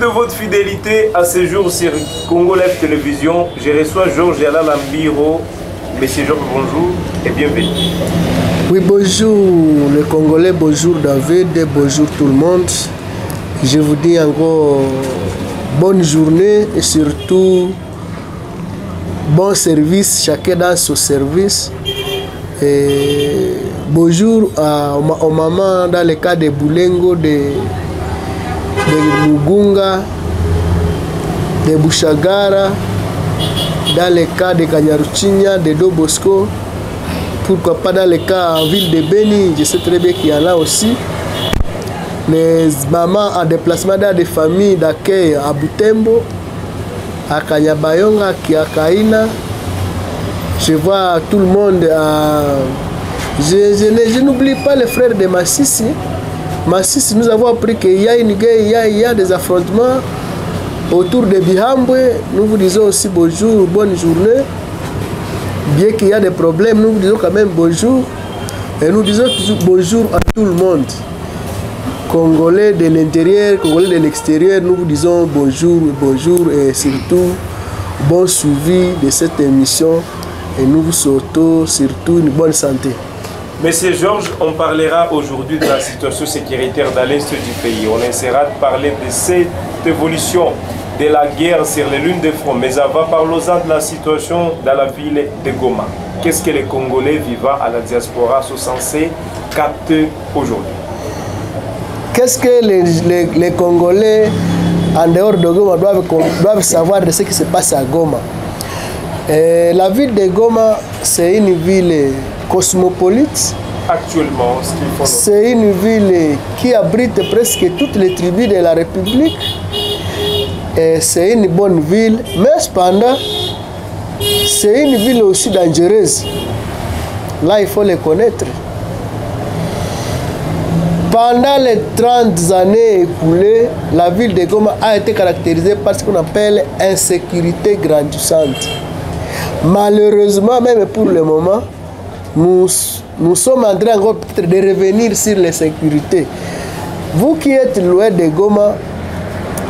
De votre fidélité à ce jour sur Congo Live Télévision. Je reçois Georges Yala Lambiro. Monsieur Georges, bonjour et bienvenue. Oui, bonjour les Congolais, bonjour David, bonjour tout le monde. Je vous dis encore bonne journée et surtout bon service, chacun dans son service. Bonjour à, aux mamans dans le cas de Boulengo, de Mugunga, de Bouchagara, dans le cas de Kanyaruchinya, de Dobosco, pourquoi pas dans le cas en ville de Beni, je sais très bien qu'il y en a aussi. Les mamans en déplacement dans des familles d'accueil à Butembo, à Kanyabayonga, à Kaina. Je vois tout le monde à... Je, n'oublie pas les frères de Massissi. Massissi, nous avons appris qu'il y a une guerre, il y a, il y a des affrontements autour de Bihambwe. Nous vous disons aussi bonjour, bonne journée. Bien qu'il y a des problèmes, nous vous disons quand même bonjour. Et nous disons toujours bonjour à tout le monde. Congolais de l'intérieur, Congolais de l'extérieur, nous vous disons bonjour, bonjour et surtout bon suivi de cette émission. Et nous vous souhaitons surtout une bonne santé. Monsieur Georges, on parlera aujourd'hui de la situation sécuritaire dans l'est du pays. On essaiera de parler de cette évolution de la guerre sur les lunes de front. Mais avant, parlons-en de la situation dans la ville de Goma. Qu'est-ce que les Congolais vivant à la diaspora sont censés capter aujourd'hui? Qu'est-ce que les, Congolais en dehors de Goma doivent, savoir de ce qui se passe à Goma? Et La ville de Goma, c'est une ville cosmopolite. Actuellement, c'est une ville qui abrite presque toutes les tribus de la République. Et c'est une bonne ville, mais cependant, c'est une ville aussi dangereuse. Là, il faut les connaître. Pendant les 30 années écoulées, la ville de Goma a été caractérisée par ce qu'on appelle insécurité grandissante. Malheureusement, même pour le moment, nous, nous sommes en train de revenir sur l'insécurité. Vous qui êtes loin de Goma,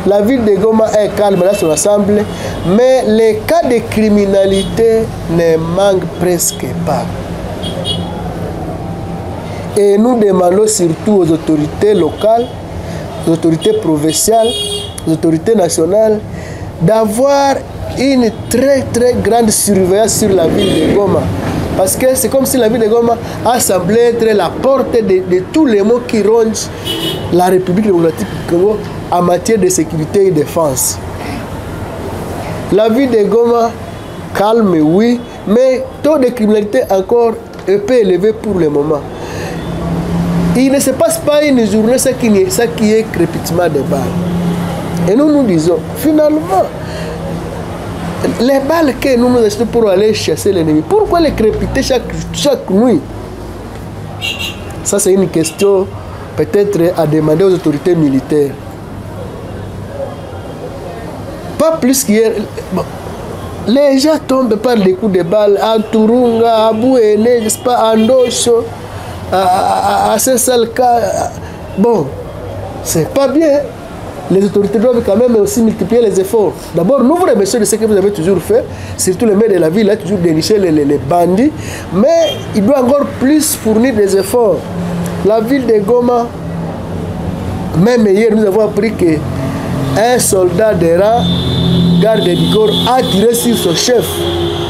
la ville de Goma est calme dans son ensemble, mais les cas de criminalité ne manquent presque pas. Et nous demandons surtout aux autorités locales, aux autorités provinciales, aux autorités nationales, d'avoir une très très grande surveillance sur la ville de Goma. Parce que c'est comme si la ville de Goma a semblé être la porte de, tous les mots qui rongent la République démocratique du Congo en matière de sécurité et défense. La ville de Goma, calme, oui, mais taux de criminalité encore un peu élevé pour le moment. Il ne se passe pas une journée sans qu'il y, qu ait crépitement de balles. Et nous nous disons, finalement, les balles que nous nous achetons pour aller chasser l'ennemi, pourquoi les crépiter chaque, nuit? Ça, c'est une question peut-être à demander aux autorités militaires. Pas plus qu'hier. Les gens tombent par les coups de balles à Turunga, à Bouéné, je sais pas, à Ndocho, à, à, à Saint-Salka. Bon, c'est pas bien. Les autorités doivent quand même aussi multiplier les efforts. D'abord, nous vous remercions de ce que vous avez toujours fait, surtout le maire de la ville a toujours déniché les, les, les bandits, mais il doit encore plus fournir des efforts. La ville de Goma, même hier, nous avons appris que un soldat de rang, garde du corps, a tiré sur son chef.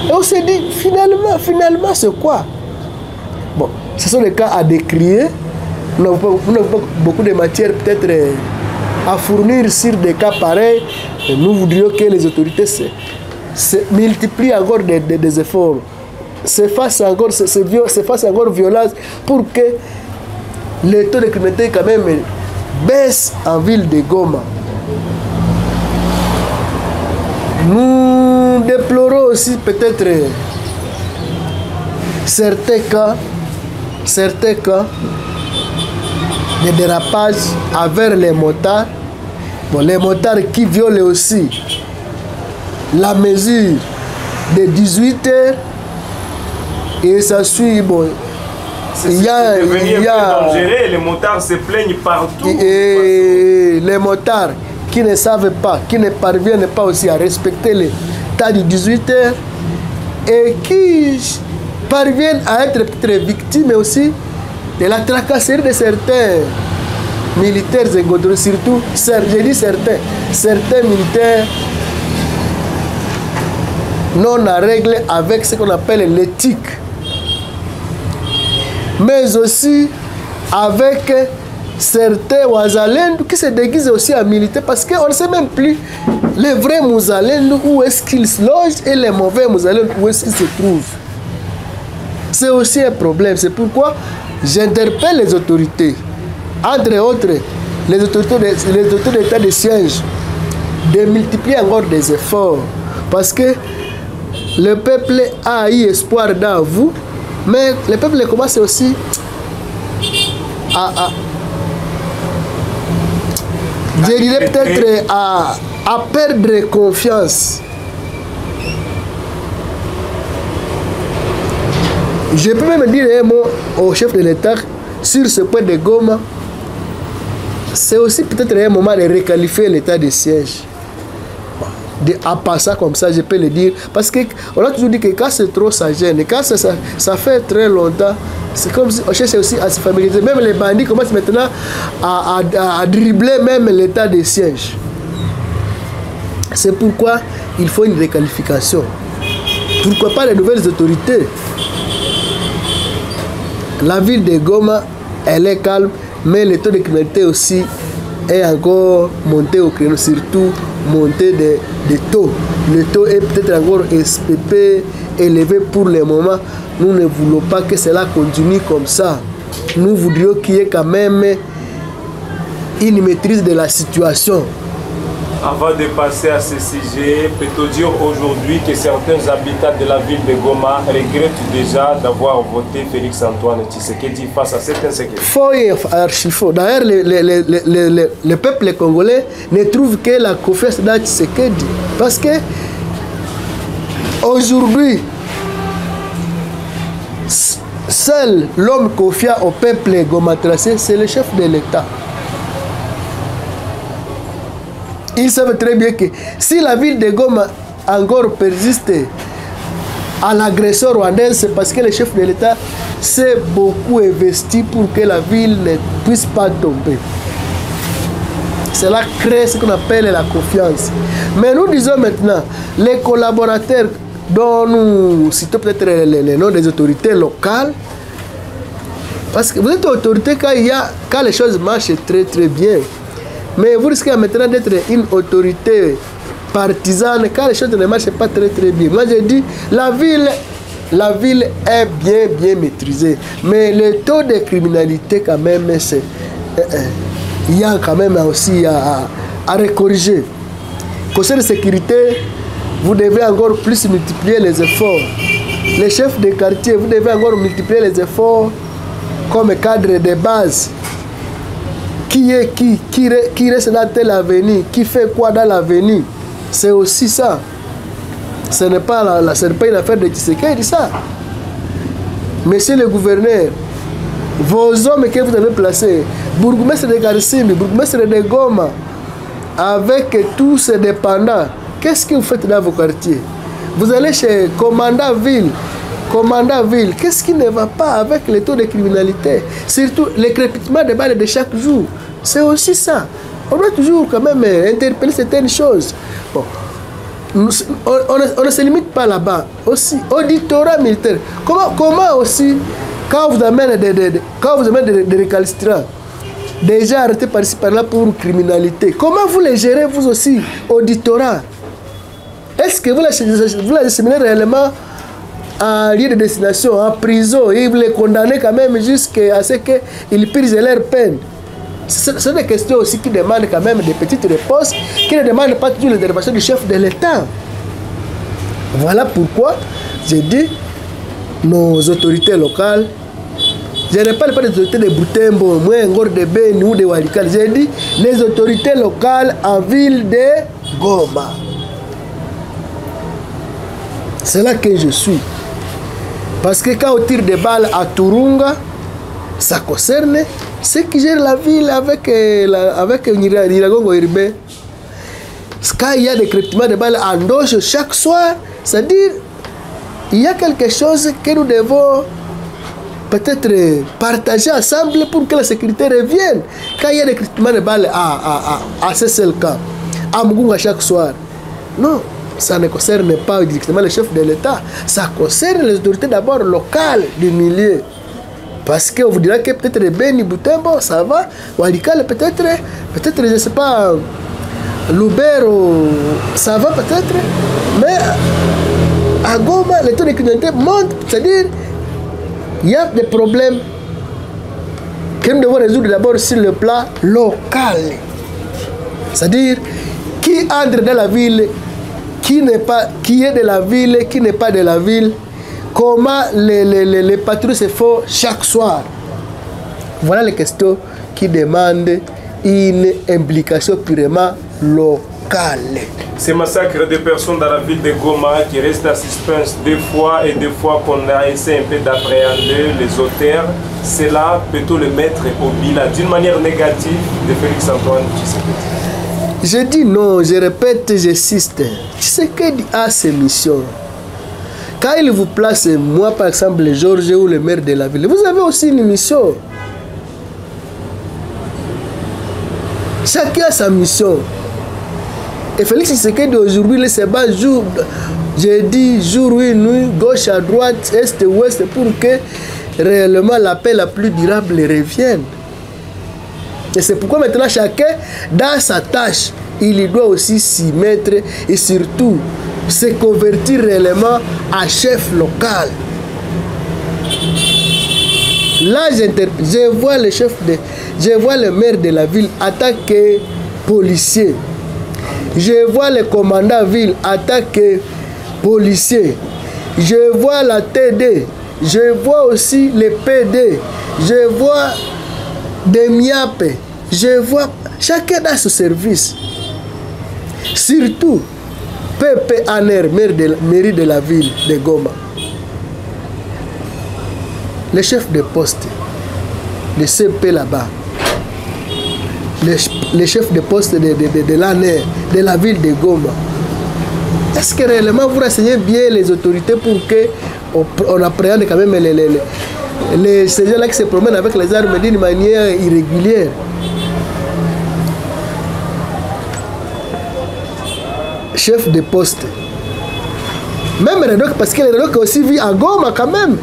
Et on s'est dit, finalement, finalement, c'est quoi? Bon, ce sont des cas à décrier. Nous n'avons pas, pas, beaucoup de matière peut-être à fournir sur des cas pareils. Nous voudrions que les autorités se, multiplient encore des, efforts, se fassent encore, se, se fassent encore violence pour que le taux de criminalité quand même baisse en ville de Goma. Nous déplorons aussi peut-être certains cas, certains cas de dérapage envers les motards. Bon, les motards qui violent aussi la mesure de 18 heures et ça suit, bon, il y a, il y a dangereux, les motards se plaignent partout. Et les motards qui ne savent pas, qui ne parviennent pas aussi à respecter les tas du 18 heures et qui parviennent à être peut-être victimes aussi de la tracasserie de certains militaires et surtout, je dis certains, certains militaires non à règle avec ce qu'on appelle l'éthique, mais aussi avec certains Ouazalendou qui se déguisent aussi en militaires parce qu'on ne sait même plus les vrais Mouzalendou où est-ce qu'ils se logent et les mauvais Mouzalendou où est-ce qu'ils se trouvent. C'est aussi un problème. C'est pourquoi j'interpelle les autorités, entre autres les autorités, de, les autorités d'État de siège, de multiplier encore des efforts parce que le peuple a eu espoir dans vous, mais le peuple commence aussi à, à je dirais peut-être à, à perdre confiance. Je peux même dire un mot au chef de l'État sur ce point de Goma. C'est aussi peut-être un moment de requalifier l'état de siège. De, à passer comme ça, je peux le dire. Parce qu'on a toujours dit que quand c'est trop, ça gêne. Et quand ça, ça, ça fait très longtemps, c'est comme si on cherche aussi à se familiariser. Même les bandits commencent maintenant à, à, à dribbler même l'état de siège. C'est pourquoi il faut une réqualification. Pourquoi pas les nouvelles autorités? La ville de Goma, elle est calme, mais le taux de criminalité aussi est encore monté au créneau, surtout monté de, de taux. Le taux est peut-être encore SPP élevé pour le moment. Nous ne voulons pas que cela continue comme ça. Nous voudrions qu'il y ait quand même une maîtrise de la situation. Avant de passer à ce sujet, peut-on dire aujourd'hui que certains habitants de la ville de Goma regrettent déjà d'avoir voté Félix Antoine Tshisekedi face à cette insécurité? Faux et archi faux. D'ailleurs, le, le, le, le, le peuple congolais ne trouve que la confiance dans Tshisekedi. Parce que aujourd'hui, seul l'homme confiant au peuple gomatracé, c'est le chef de l'État. Ils savent très bien que si la ville de Goma encore persiste à l'agresseur rwandaise, c'est parce que le chef de l'État s'est beaucoup investi pour que la ville ne puisse pas tomber. Cela crée ce qu'on appelle la confiance. Mais nous disons maintenant, les collaborateurs dont nous citons peut-être les, les, noms des autorités locales, parce que vous êtes autorité quand, il y a, quand les choses marchent très très bien. Mais vous risquez maintenant d'être une autorité partisane quand les choses ne marchent pas très très bien. Moi je dis, la ville, la ville est bien bien maîtrisée. Mais le taux de criminalité quand même, c'est... il y a quand même aussi à, à, à corriger. Conseil de sécurité, vous devez encore plus multiplier les efforts. Les chefs de quartier, vous devez encore multiplier les efforts comme cadre de base qui est qui, qui, qui reste dans tel avenir, qui fait quoi dans l'avenir. C'est aussi ça. Ce n'est pas, la, la, pas une affaire de Tshisekedi, ça. Monsieur le gouverneur, vos hommes que vous avez placés, bourgmestre de Karsimi, bourgmestre de Goma, avec tous ces dépendants, qu'est-ce que vous faites dans vos quartiers? Vous allez chez commandant ville, commandant ville, qu'est-ce qui ne va pas avec les taux de criminalité? Surtout les crépitements de balles de chaque jour. C'est aussi ça. On doit toujours quand même interpeller certaines choses. Bon. On, ne se limite pas là-bas. Aussi, auditorat militaire. Comment, comment aussi, quand vous amenez des, des, des quand vous amenez des, des récalcitrants, déjà arrêtés par-ci par-là pour criminalité, comment vous les gérez vous aussi, auditorat Est-ce que vous les, vous les réellement en lieu de destination, en prison, et vous les quand même jusqu'à ce qu'ils prisent leur peine. Ce sont des questions aussi qui demandent quand même des petites réponses, qui ne demandent pas toujours l'intervention du chef de l'État. Voilà pourquoi j'ai dit nos autorités locales, je ne parle pas des autorités de Boutembo, moi, Ngor de Beni ou de Walikal, j'ai dit les autorités locales en ville de Goma. C'est là que je suis. Parce que quand on tire des balles à Turunga, ça concerne ceux qui gèrent la ville avec, la, avec Niragongo Irbe. quand il y a des crépitements de balles en doge chaque soir, c'est-à-dire, il y a quelque chose que nous devons peut-être partager ensemble pour que la sécurité revienne. Quand il y a des crépitements de balles à, à, à, à CCLK, à Mugunga chaque soir, non, ça ne concerne pas directement le chef de l'État, ça concerne les autorités d'abord locales du milieu. Parce qu'on vous dira que peut-être Beni Boutembo, ça va, Walikale peut-être, peut-être, je ne sais pas, Lubero, ça va peut-être, mais à Goma, le taux de criminalité monte, c'est-à-dire, il y a des problèmes que nous devons résoudre d'abord sur le plan local. C'est-à-dire, qui entre dans la ville, qui, n'est pas, est de la ville, qui n'est pas de la ville, comment les, les, les, les patrouilles se font chaque soir? Voilà les questions qui demandent une implication purement locale. Ces massacres de personnes dans la ville de Goma qui restent à suspense deux fois et deux fois qu'on a essayé un peu d'appréhender les auteurs, cela peut-on le mettre au bilan? D'une manière négative de Félix-Antoine Tshisekedi Je dis non, je répète, j'insiste. Tshisekedi a ses missions. Quand il vous place, moi par exemple, Georges ou le maire de la ville, vous avez aussi une mission. Chacun a sa mission. Et Félix Tshisekedi aujourd'hui, il se bat jour, j'ai dit jour, oui, nuit, gauche à droite, est, ouest, pour que réellement la paix la plus durable revienne. Et c'est pourquoi maintenant chacun, dans sa tâche, il doit aussi s'y mettre et surtout se convertir réellement à chef local. Là, je vois le chef de, je vois le maire de la ville attaquer policiers. Je vois le commandant ville attaquer policiers. Je vois la TD. Je vois aussi les PD. Je vois des MIAP. Je vois chacun dans ce service. Surtout, Pepe Aner, maire de mairie de la ville de Goma. Le chef de poste, le CP là-bas. Le, le, chef de poste de, de, de, de l'ANER, de la ville de Goma. Est-ce que réellement vous renseignez bien les autorités pour qu'on on appréhende quand même les, ces gens-là qui se promènent avec les armes d'une manière irrégulière? Chef de poste. Même Redoc, parce que Redoc aussi vit à Goma quand même.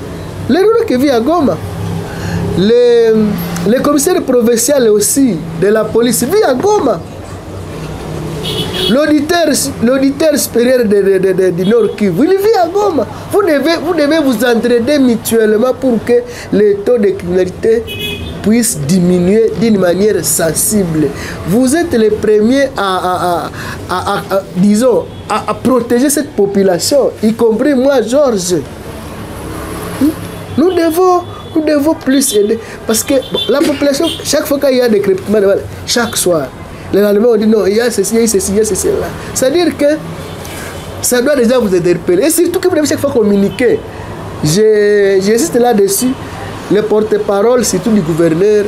Redoc vit à Goma. Le, le commissaire provincial aussi de la police vit à Goma. L'auditeur, supérieur du Nord Kivu, il vit à Goma. Vous devez, vous devez vous entraider mutuellement pour que le taux de criminalité puisse diminuer d'une manière sensible. Vous êtes les premiers à, disons, à, protéger cette population, y compris moi, Georges. Nous devons, nous devons plus aider. Parce que la population, chaque fois qu'il y a des crépitements chaque soir, les lendemain on dit non, il y a ceci, il y a ceci, il y a ceci, là. C'est-à-dire que ça doit déjà vous interpeller. Et surtout que vous devez chaque fois communiquer. J'insiste là-dessus le porte-parole, surtout du gouverneur,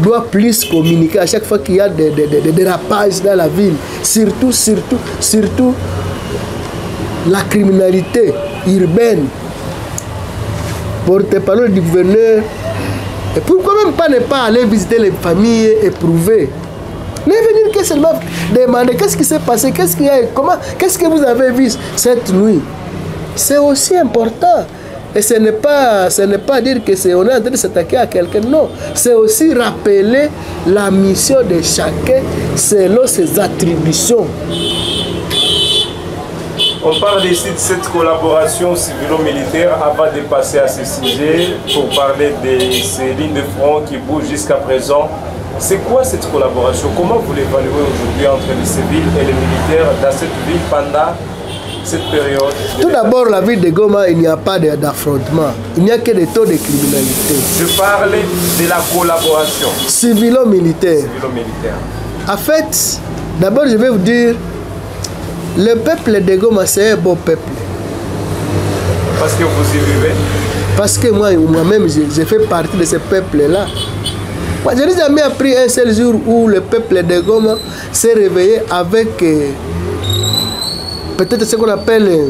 doit plus communiquer à chaque fois qu'il y a des, dérapages dans la ville. Surtout, surtout, surtout la criminalité urbaine. Porte-parole du gouverneur. Et pourquoi même pas ne pas aller visiter les familles éprouvées? Ne venir que seulement demander qu'est-ce qui s'est passé, qu'est-ce comment, qu'est-ce que vous avez vu cette nuit? C'est aussi important. Et ce n'est pas, ce n'est pas dire que c'est on est en train de s'attaquer à quelqu'un, non. C'est aussi rappeler la mission de chacun selon ses attributions. On parle ici de cette collaboration civilo-militaire avant de passer à ce sujet pour parler de ces lignes de front qui bougent jusqu'à présent. C'est quoi cette collaboration? Comment vous l'évaluez aujourd'hui entre les civils et les militaires dans cette ville pendant cette période Tout d'abord, la ville de Goma, il n'y a pas d'affrontement. Il n'y a que des taux de criminalité. Je parle de la collaboration. Civilo-militaire. Civilo-militaire. En fait, d'abord, je vais vous dire, le peuple de Goma, c'est un beau peuple. Parce que vous y vivez Parce que moi, moi-même, je, je fais partie de ce peuple-là. Moi, je n'ai jamais appris un seul jour où le peuple de Goma s'est réveillé avec euh, peut-être ce qu'on appelle euh,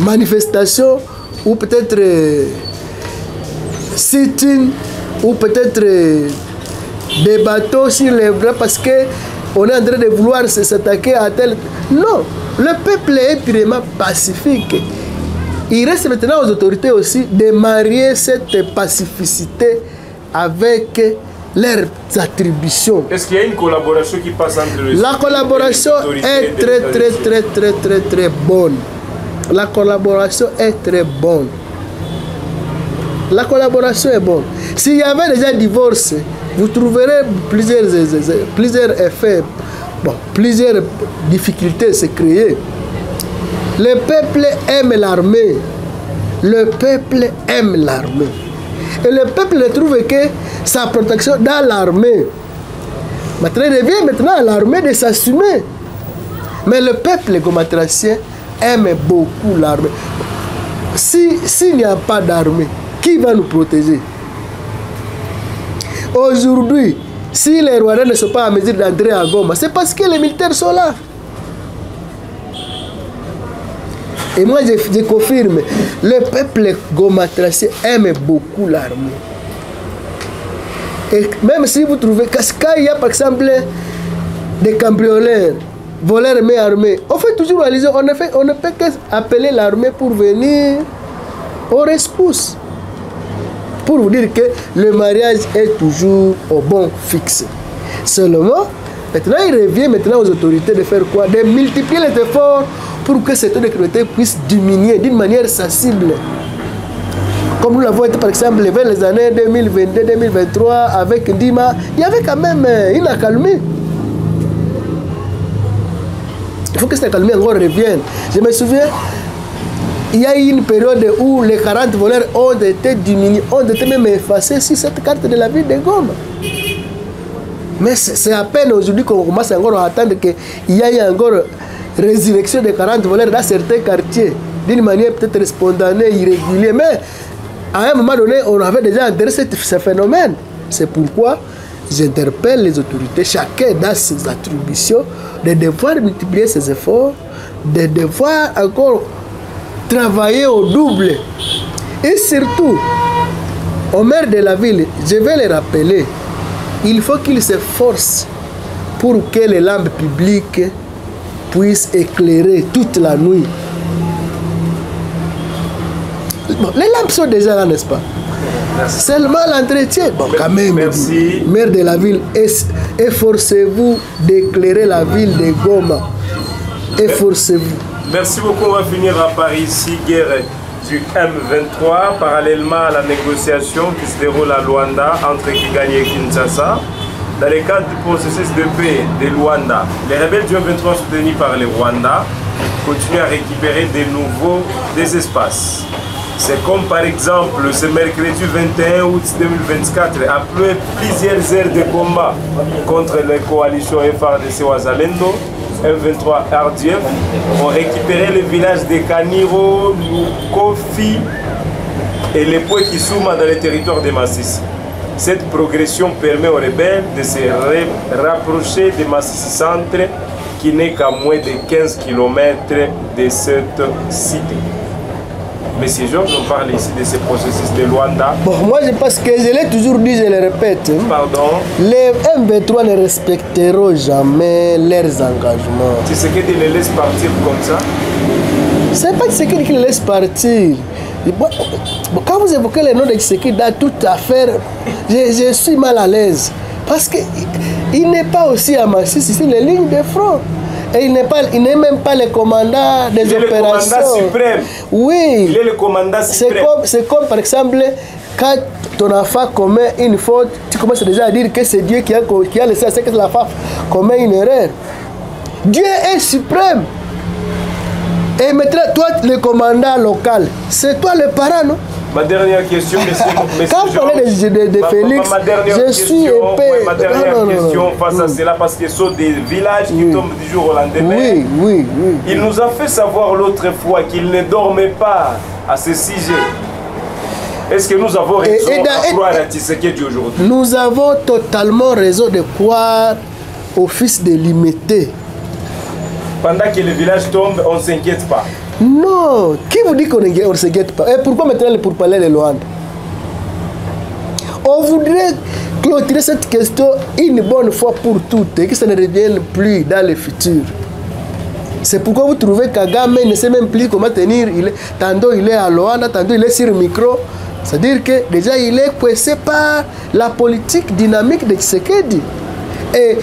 manifestation ou peut-être euh, sit-in ou peut-être euh, des bateaux sur les bras parce que on est en train de vouloir s'attaquer à tel. Non, le peuple est purement pacifique. Il reste maintenant aux autorités aussi de marier cette pacificité avec leurs attributions. Est-ce qu'il y a une collaboration qui passe entre les La collaboration les est très très très très très très bonne. La collaboration est très bonne. La collaboration est bonne. S'il y avait déjà divorce, vous trouverez plusieurs, plusieurs effets, bon, plusieurs difficultés se créer. Le peuple aime l'armée. Le peuple aime l'armée. Et le peuple trouve que sa protection dans l'armée. Maintenant, il revient maintenant à l'armée de s'assumer. Mais le peuple gomatracien aime beaucoup l'armée. Si- S'il n'y a pas d'armée, qui va nous protéger? Aujourd'hui, si les Rwandais ne sont pas en mesure d'entrer à Goma, c'est parce que les militaires sont là. Et moi, je, confirme, le peuple gomatracien aime beaucoup l'armée. Et même si vous trouvez, parce qu'il y a par exemple des cambrioleurs, voleurs mais armés, on fait toujours réaliser, on ne, fait, on ne peut qu'appeler l'armée pour venir au rescousse. Pour vous dire que le mariage est toujours au bon fixe. Seulement, maintenant il revient maintenant aux autorités de faire quoi? De multiplier les efforts pour que cette criminalité puisse diminuer d'une manière sensible. Comme nous l'avons été par exemple vers les années 2022-2023 avec Dima, il y avait quand même euh, une accalmie. Il faut que cette accalmie encore revienne. Je me souviens, il y a eu une période où les 40 voleurs ont été diminués, ont été même effacés sur cette carte de la ville de Goma. Mais c'est à peine aujourd'hui qu'on commence encore à attendre qu'il y ait encore résurrection des 40 voleurs dans certains quartiers, d'une manière peut-être spontanée, irrégulière. Mais à un moment donné, on avait déjà adressé ce phénomène. C'est pourquoi j'interpelle les autorités, chacun dans ses attributions, de devoir multiplier ses efforts, de devoir encore travailler au double. Et surtout, au maire de la ville, je vais les rappeler, il faut qu'il s'efforce pour que les lampes publiques puissent éclairer toute la nuit. Bon, les lampes sont déjà là, n'est-ce pas? Merci. Seulement l'entretien. Bon, quand même, Merci. maire de la ville, efforcez-vous d'éclairer la ville de Goma. Efforcez-vous. Merci beaucoup. On va finir à Paris ici, guerre du M23, parallèlement à la négociation qui se déroule à Luanda entre Kigali et Kinshasa. Dans le cadre du processus de paix de Luanda, les rebelles du M23 soutenus par les Rwandais continuent à récupérer de nouveaux des espaces. C'est comme par exemple ce mercredi 21 août 2024, après plusieurs heures de combat contre les coalitions FRDC Wazalendo, M23 RDF ont récupéré le village de Kaniro, Lukofi et les points qui dans les territoires de Massissi. Cette progression permet aux rebelles de se ra- rapprocher de Massissi Centre qui n'est qu'à moins de 15 km de cette cité. Monsieur Georges, on parle ici de ce processus de Luanda. Bon, moi je pense que je l'ai toujours dit, je le répète. Pardon, Les M23 ne respecteront jamais leurs engagements. c'est ce que tu les laisses partir comme ça? C'est pas Tshisekedi qui les laisse partir. Quand vous évoquez le nom de Tshisekedi dans toute affaire, je, je suis mal à l'aise. Parce qu'il il n'est pas aussi à Massis, c'est les lignes de front. Et il n'est pas, il n'est même pas le commandant des Il est le commandant suprême. Oui. Il est le commandant C'est suprême. comme, c'est comme par exemple quand ton enfant commet une faute, tu commences déjà à dire que c'est Dieu qui a, qui a laissé à ce que l'enfant commet une erreur. Dieu est suprême. Et maintenant, toi, le commandant local, c'est toi le parent, non? Ma dernière question, monsieur Quand vous parlez de- de- de ma- ma- Félix, ma dernière je suis question, épais. ouais, ma dernière Non, non, non, question non. face à Mm. cela, parce que ce sont des villages qui tombent du jour au lendemain. Oui, oui, oui. Il nous a fait savoir l'autre fois qu'il ne dormait pas à ce sujet. Est-ce que nous avons raison et et- croire à Tshisekedi aujourd'hui? Nous avons totalement raison de croire au fils de l'imité. Pendant que le village tombe, on ne s'inquiète pas. Non, qui vous dit qu'on ne se guette pas? Et pourquoi maintenant les pourparlers de Luanda? On voudrait clôturer cette question une bonne fois pour toutes et que ça ne revienne plus dans le futur. C'est pourquoi vous trouvez Kagame ne sait même plus comment tenir. Il est, tantôt il est à Luanda, tantôt il est sur le micro. C'est-à-dire que déjà il est coincé par la politique dynamique de Tshisekedi. Et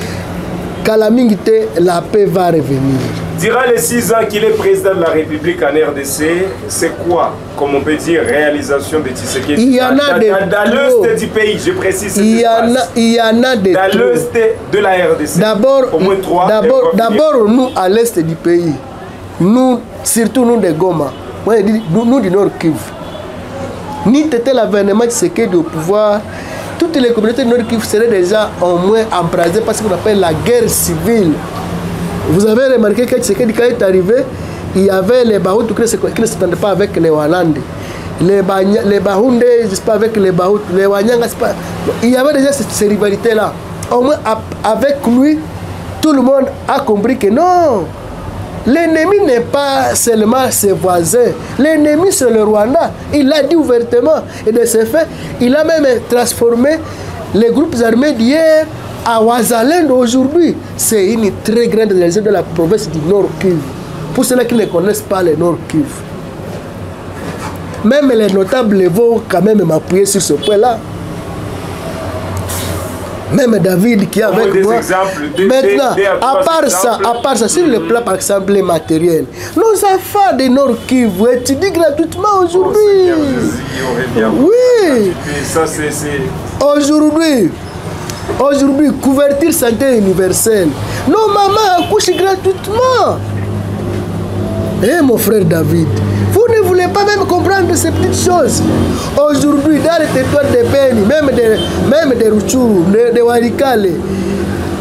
Kalamingite, la paix va revenir. Durant les six ans qu'il est président de la République en RDC, c'est quoi, comme on peut dire, réalisation de Tshisekedi? Il y en a des dans, l'est du pays, je précise Il y, en a, il y en a des Dans l'est de la RDC. D'abord, au moins trois. d'abord, nous, à l'est du pays, nous, surtout nous de Goma, moi, je dis, nous, nous du Nord Kivu, ni était l'avènement de Tshisekedi au pouvoir, toutes les communautés du Nord Kivu seraient déjà au moins embrasées par ce qu'on appelle la guerre civile. Vous avez remarqué que Tshisekedi, quand il est arrivé, il y avait les Bahutus qui ne ne s'entendaient pas avec les Walande. Les, les je sais pas, avec les Bahutus. Les Wanyanga, pas... Il y avait déjà ces rivalités-là. Avec lui, tout le monde a compris que non, L'ennemi n'est pas seulement ses voisins. L'ennemi, c'est le Rwanda. Il l'a dit ouvertement. Et de ce fait, il a même transformé les groupes armés d'hier à Ouazalend aujourd'hui. C'est une très grande réalisation de la province du Nord Kivu. Pour ceux qui ne connaissent pas le Nord Kivu. Même les notables vont quand même m'appuyer sur ce point-là. Même David qui est avec moi. des- Maintenant, des- des à part ça, à part ça, sur le plan par exemple matériel, nos enfants de Nord Kivu étudient gratuitement Oh, aujourd'hui. Jésus, on revient. Oui. Ça, c'est- Aujourd'hui, aujourd'hui, couverture santé universelle. Nos mamans accouchent gratuitement. Eh mon frère David, vous ne voulez pas même comprendre ces petites choses. Aujourd'hui, dans les territoires de Beni, même de, même de Ruchuru, de, Walikale,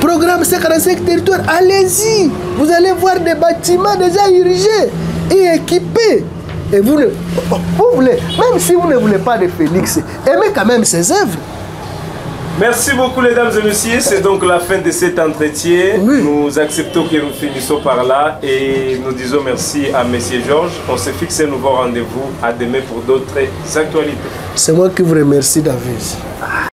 programme 55 territoires, allez-y. Vous allez voir des bâtiments déjà érigés et équipés. Et vous, vous voulez, même si vous ne voulez pas de Félix, aimez quand même ses œuvres. Merci beaucoup, mesdames et messieurs. C'est donc la fin de cet entretien. Oui. Nous acceptons que nous finissons par là et nous disons merci à Monsieur Georges. On se fixe un nouveau rendez-vous à demain pour d'autres actualités. C'est moi qui vous remercie, David.